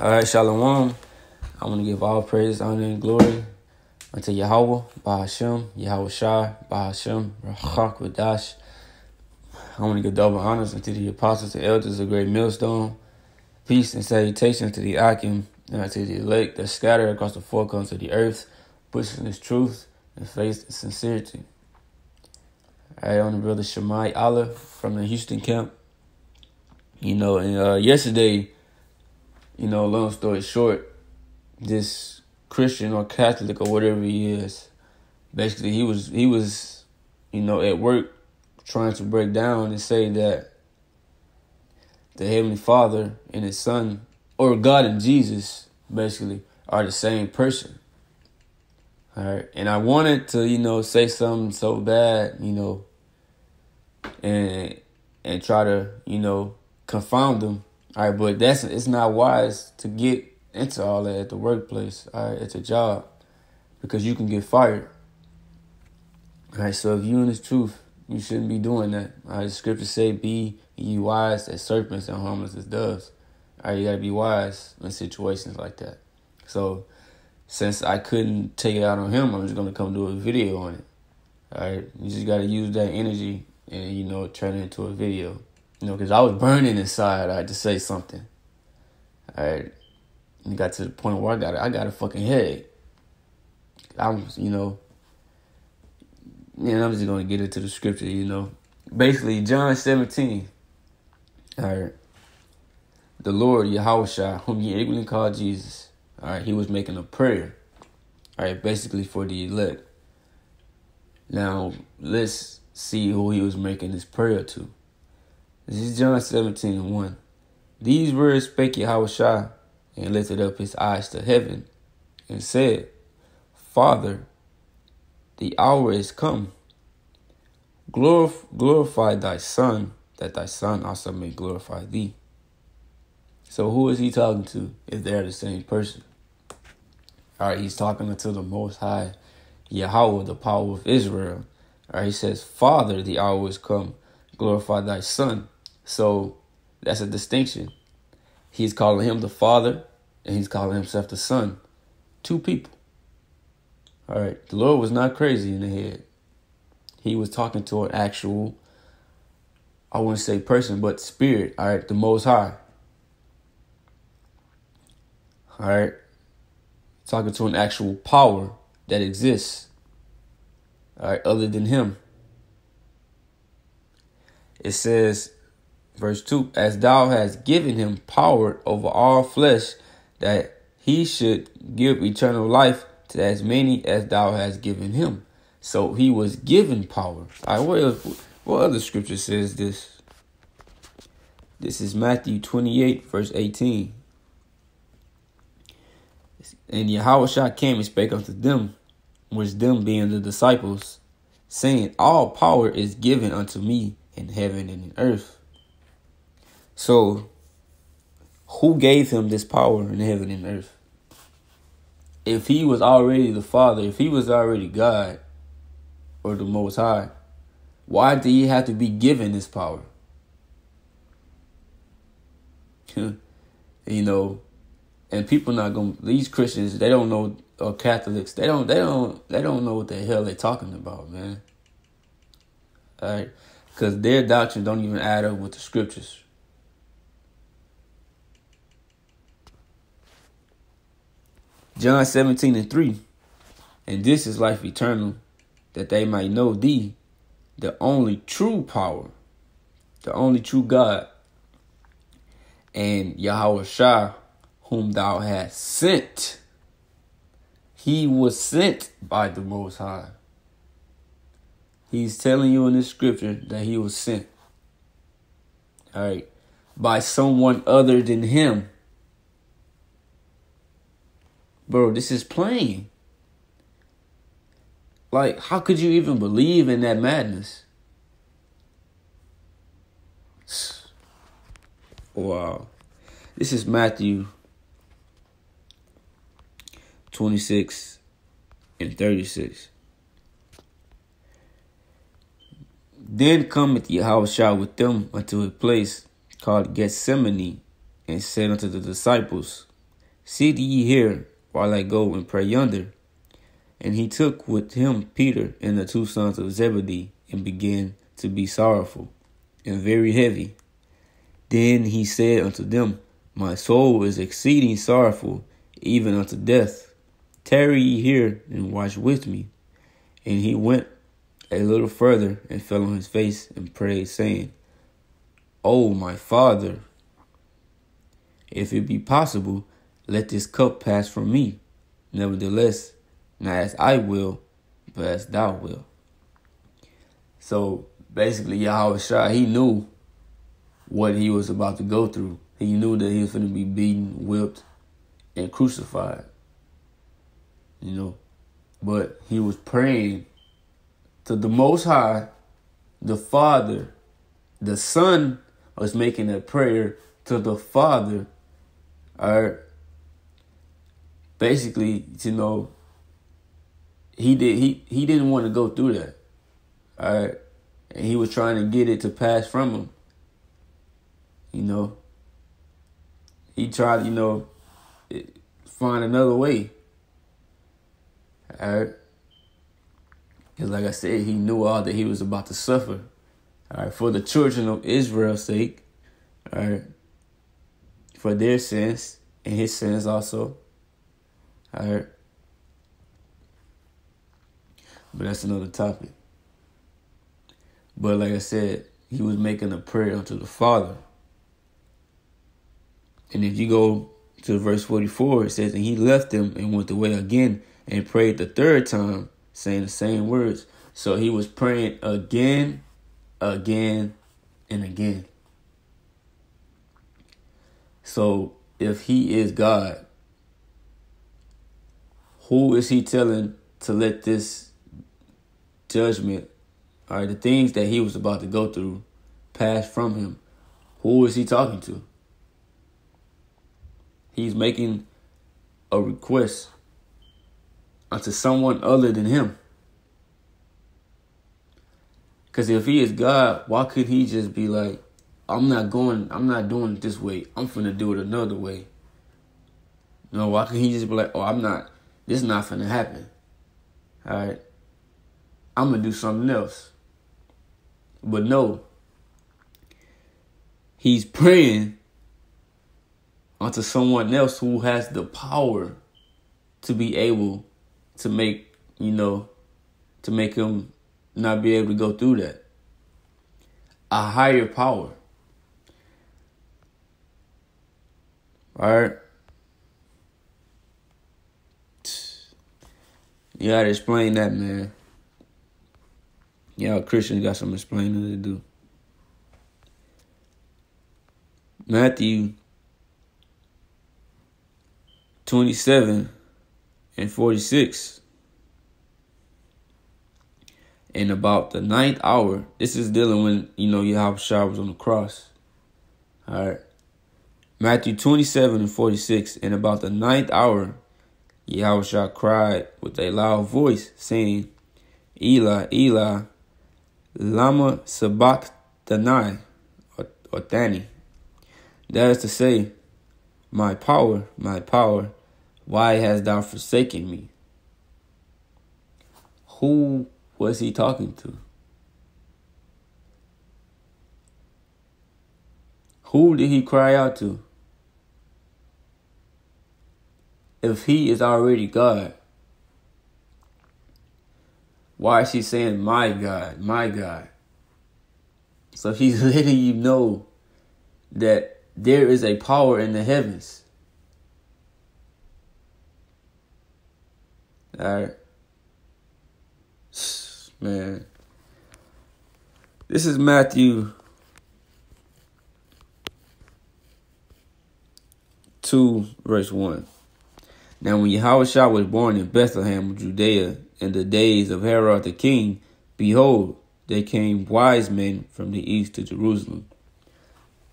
All right, Shalom. I want to give all praise, honor, and glory unto Yahweh, Bahashem, Yahawashi, Bahashem, Rachak. I want to give double honors unto the apostles and elders of Great Millstone. Peace and salutation to the Akim and to the elect that scattered across the four corners of the earth, pushing this truth and faith and sincerity. I own the brother Shemai Allah from the Houston camp. You know, and uh, yesterday, you know, long story short, this Christian or Catholic or whatever he is, basically he was he was, you know, at work trying to break down and say that the Heavenly Father and His Son, or God and Jesus, basically, are the same person. All right, and I wanted to, you know, say something so bad, you know, and and try to, you know, confound them. All right, but that's it's not wise to get into all that at the workplace. All right, it's a job because you can get fired. All right, so if you in this truth, you shouldn't be doing that. All right, the scriptures say, "Be ye wise as serpents and harmless as doves." All right, you gotta be wise in situations like that. So, since I couldn't take it out on him, I'm just gonna come do a video on it. All right, you just gotta use that energy and you know turn it into a video. You know, because I was burning inside. I had to say something. All right, and it got to the point where I got I got a fucking headache. I'm, you know, and I'm just gonna get into the scripture. You know, basically John 17. All right, the Lord Yahweh whom ye ignorantly call Jesus. All right, he was making a prayer. All right, basically for the elect. Now let's see who he was making this prayer to. This is John 17 and 1. These words spake Yahweh and lifted up his eyes to heaven and said, Father, the hour is come. Glorif- glorify thy Son, that thy Son also may glorify thee. So who is he talking to if they're the same person? All right, he's talking to the Most High, Yahweh, the power of Israel. All right, he says, Father, the hour is come. Glorify thy Son. So that's a distinction. He's calling him the Father, and he's calling himself the Son. Two people. All right, the Lord was not crazy in the head. He was talking to an actual, I wouldn't say person, but spirit. All right, the Most High. All right, talking to an actual power that exists. All right, other than Him. It says, verse 2 As thou hast given him power over all flesh, that he should give eternal life to as many as thou hast given him. So he was given power. Right, what, what other scripture says this? This is Matthew 28, verse 18. And Yahweh came and spake unto them, which them being the disciples, saying, All power is given unto me in heaven and in earth. So, who gave him this power in heaven and earth? If he was already the Father, if he was already God or the Most High, why did he have to be given this power? you know, and people not gonna these Christians they don't know or Catholics they don't they don't they don't know what the hell they're talking about, man. All right, because their doctrine don't even add up with the scriptures. John 17 and 3. And this is life eternal, that they might know thee, the only true power, the only true God, and Yahawashi, whom thou hast sent. He was sent by the Most High. He's telling you in this scripture that he was sent. All right. By someone other than him. Bro, this is plain. Like, how could you even believe in that madness? Wow. This is Matthew 26 and 36. Then cometh Yahushua with them unto a place called Gethsemane, and said unto the disciples, Sit ye here while I go and pray yonder. And he took with him Peter and the two sons of Zebedee, and began to be sorrowful and very heavy. Then he said unto them, My soul is exceeding sorrowful, even unto death. Tarry ye here and watch with me. And he went a little further and fell on his face and prayed, saying, O my father, if it be possible, let this cup pass from me. Nevertheless, not as I will, but as thou will. So basically, Yahawashi, he knew what he was about to go through. He knew that he was going to be beaten, whipped, and crucified. You know, but he was praying to the Most High, the Father. The Son was making a prayer to the Father. All right. Basically, you know, he did he he didn't want to go through that. All right. And he was trying to get it to pass from him. You know. He tried, you know, find another way. All right. Because, like I said, he knew all that he was about to suffer. All right. For the children of Israel's sake. All right. For their sins and his sins also. All right. But that's another topic. But like I said, he was making a prayer unto the Father. And if you go to verse 44, it says, And he left them and went away again and prayed the third time, saying the same words. So he was praying again, again, and again. So if he is God, who is he telling to let this judgment, all right, the things that he was about to go through, pass from him? Who is he talking to? He's making a request unto someone other than him. Because if he is God, why could he just be like, I'm not going, I'm not doing it this way. I'm finna do it another way. No, why can't he just be like, oh, I'm not, this is not finna happen. All right. I'm gonna do something else. But no, he's praying onto someone else who has the power to be able to make, you know, to make him not be able to go through that. A higher power. All right. You gotta explain that, man. Y'all Christians got some explaining to do. Matthew 27 and 46. And about the ninth hour, this is dealing when, you know, Yahweh was on the cross. All right. Matthew 27 and 46. And about the ninth hour, Yahweh cried with a loud voice, saying, Eli, Eli, Lama Sabachthani, or, or Thani. That is to say, my power, my power why hast thou forsaken me? Who was he talking to? Who did he cry out to? If he is already God, why is he saying, My God, my God? So he's letting you know that there is a power in the heavens All right. Man. This is Matthew 2, verse 1. Now, when Yahushua was born in Bethlehem Judea in the days of Herod the king, behold, there came wise men from the east to Jerusalem.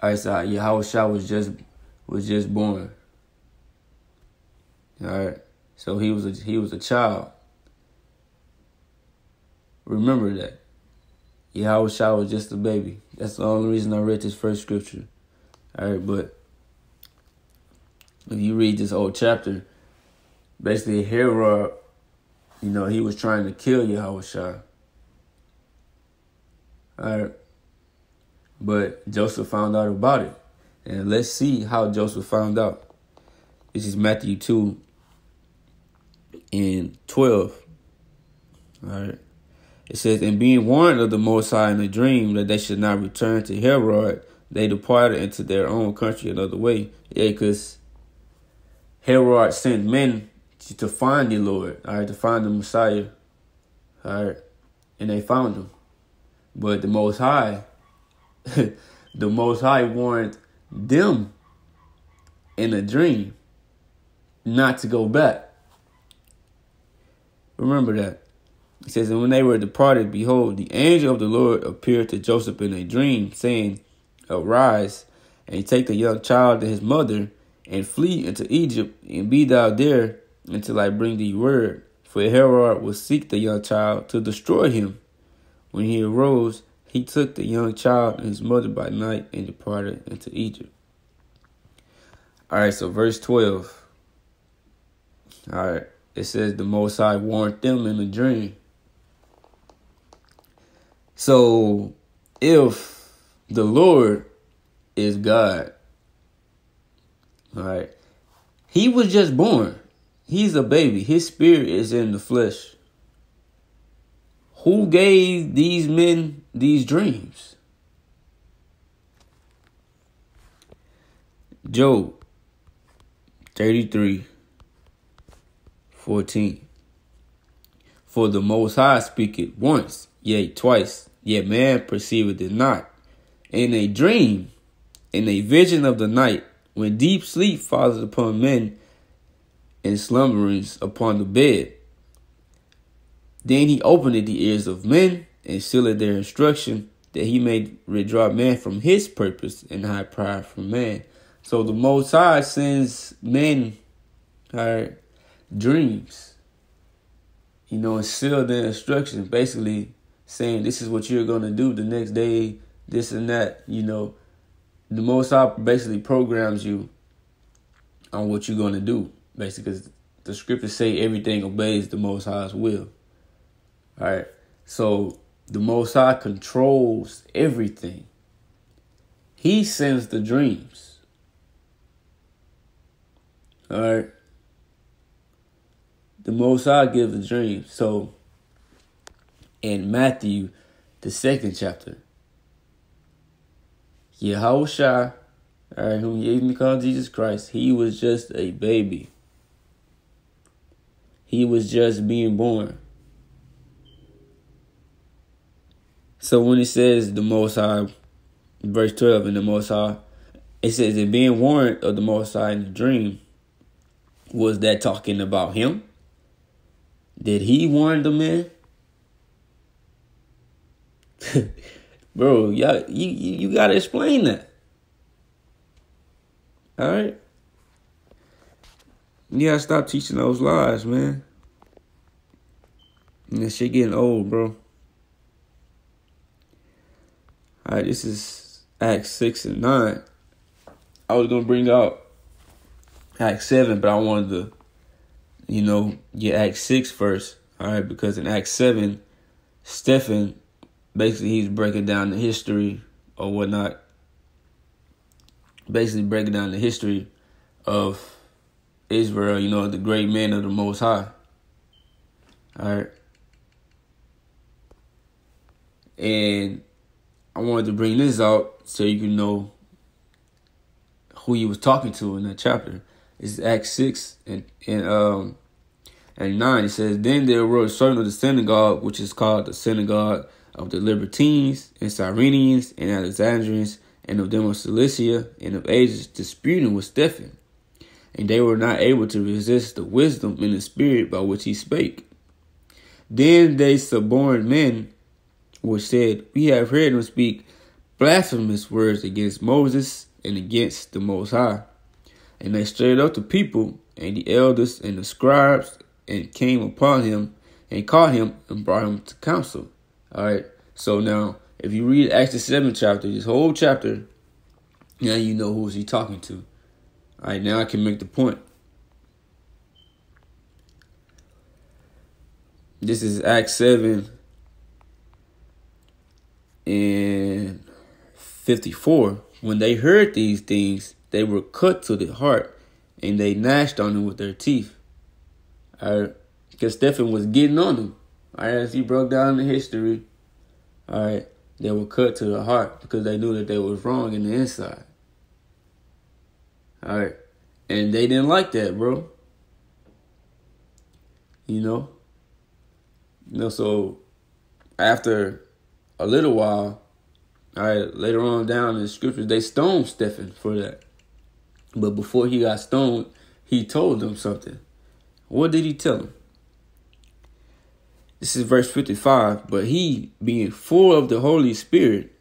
I saw Yahushua was just was just born. All right. So he was a, he was a child. Remember that. Yahweh was just a baby. That's the only reason I read this first scripture. All right, but if you read this whole chapter, basically Herod, you know, he was trying to kill Yahushua. Alright. But Joseph found out about it. And let's see how Joseph found out. This is Matthew 2 and 12. Alright. It says, And being warned of the Most High in a dream that they should not return to Herod, they departed into their own country another way. Yeah, because Herod sent men to find the Lord, all right, to find the Messiah, all right, and they found him. But the Most High, the Most High warned them in a dream not to go back. Remember that. It says, And when they were departed, behold, the angel of the Lord appeared to Joseph in a dream, saying, Arise, and take the young child and his mother, and flee into Egypt, and be thou there until I bring thee word. For Herod will seek the young child to destroy him. When he arose, he took the young child and his mother by night and departed into Egypt. All right, so verse 12. All right, it says the Most High warned them in a dream. So if the Lord is God, all right, he was just born. He's a baby. His spirit is in the flesh. Who gave these men these dreams? Job 33 14. For the Most High speaketh once, yea, twice, yet man perceiveth it not. In a dream, in a vision of the night, when deep sleep falls upon men and slumberings upon the bed. Then he opened the ears of men and sealed their instruction, that he may withdraw man from his purpose and hide pride from man. So the Most High sends men our dreams, you know, and seal their instruction, basically saying this is what you're going to do the next day, this and that, you know. The Most High basically programs you on what you're going to do basically, the scriptures say everything obeys the Most High's will. All right, so the Most High controls everything. He sends the dreams. All right. The Most High gives the dreams. So in Matthew, the second chapter, Yahushua, all right, whom even call Jesus Christ, he was just a baby. He was just being born. So when it says the Most High, verse 12 in the Most High, it says, and being warned of the Most High in the dream, was that talking about him? Did he warn the man? Bro, y'all, you, you, you gotta explain that. All right? You gotta stop teaching those lies, man. And that shit getting old, bro. Alright, this is Acts 6 and 9. I was gonna bring out Acts 7, but I wanted to, you know, get Acts 6 first. Alright, because in Acts 7, Stephen basically he's breaking down the history or whatnot. Basically breaking down the history of Israel, you know, the great man of the Most High. All right. And I wanted to bring this out so you can know who he was talking to in that chapter. It's Acts 6 and, and um and 9. It says, Then there arose certain of the synagogue, which is called the synagogue of the Libertines and Cyrenians and Alexandrians and of them of Cilicia and of Asia disputing with Stephen and they were not able to resist the wisdom and the spirit by which he spake. Then they suborned men which said, We have heard him speak blasphemous words against Moses and against the Most High. And they stirred up the people and the elders and the scribes and came upon him and caught him and brought him to council. All right. So now, if you read Acts the seventh chapter, this whole chapter, now you know who's he talking to. All right, now I can make the point. This is Acts 7 and 54. When they heard these things, they were cut to the heart and they gnashed on them with their teeth. All right, because Stephen was getting on them. All right, as he broke down the history, all right, they were cut to the heart because they knew that they was wrong in the inside. All right, and they didn't like that, bro. You know, you know, so after a little while, all right, later on down in the scriptures, they stoned Stephen for that. But before he got stoned, he told them something. What did he tell them? This is verse 55. But he, being full of the Holy Spirit,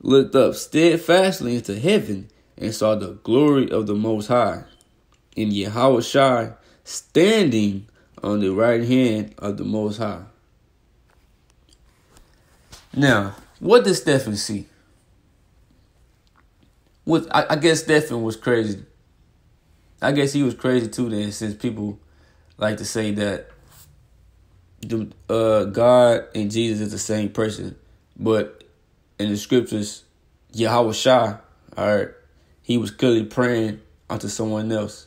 looked up steadfastly into heaven and saw the glory of the Most High, and Yahawashi standing on the right hand of the Most High. Now, what did Stephen see? What I, I guess Stephen was crazy. I guess he was crazy too then, since people like to say that the uh, God and Jesus is the same person, but in the scriptures, Yahawashi, all right, he was clearly praying unto someone else,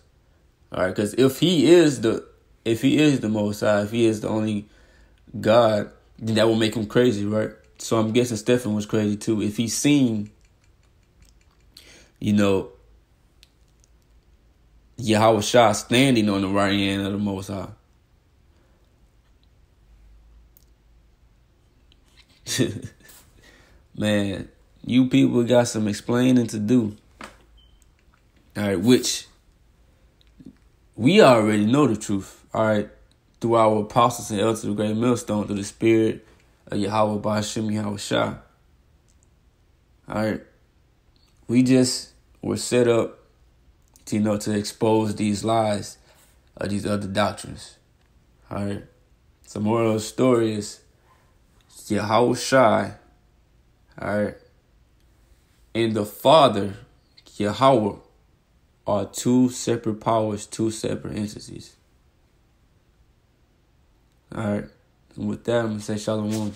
all right, because if he is the if he is the Most High, if he is the only God, then that will make him crazy, right? So I'm guessing Stephen was crazy too. If he's seen, you know, Yahawashi standing on the right hand of the Most High. Man, you people got some explaining to do. All right, which we already know the truth. All right, through our apostles and elders of the great millstone, through the Spirit of Yahweh Bashim Yahawashi. All right, we just were set up to you know to expose these lies of these other doctrines. All right, so moral of the story is Yahawashi, all right, and the Father, Yahweh, are two separate powers, two separate entities. All right, and with that, I'm gonna say Shalom.